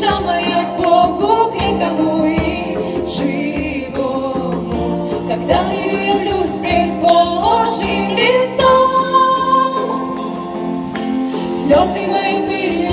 душа моя к Богу крикому и живому, когда я явлюсь пред Божьим лицом, слезы мои были.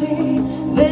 they